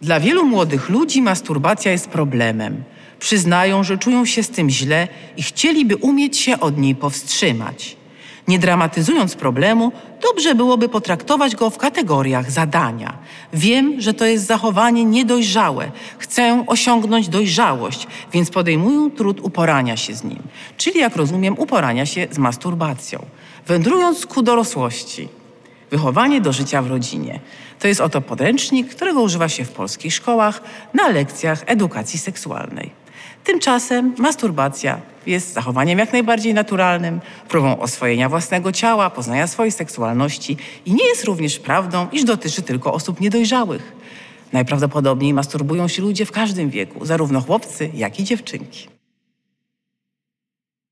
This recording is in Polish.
Dla wielu młodych ludzi masturbacja jest problemem. Przyznają, że czują się z tym źle i chcieliby umieć się od niej powstrzymać. Nie dramatyzując problemu, dobrze byłoby potraktować go w kategoriach zadania. Wiem, że to jest zachowanie niedojrzałe. Chcę osiągnąć dojrzałość, więc podejmuję trud uporania się z nim. Czyli, jak rozumiem, uporania się z masturbacją. Wędrując ku dorosłości. Wychowanie do życia w rodzinie. To jest oto podręcznik, którego używa się w polskich szkołach na lekcjach edukacji seksualnej. Tymczasem masturbacja jest zachowaniem jak najbardziej naturalnym, próbą oswojenia własnego ciała, poznania swojej seksualności i nie jest również prawdą, iż dotyczy tylko osób niedojrzałych. Najprawdopodobniej masturbują się ludzie w każdym wieku, zarówno chłopcy, jak i dziewczynki.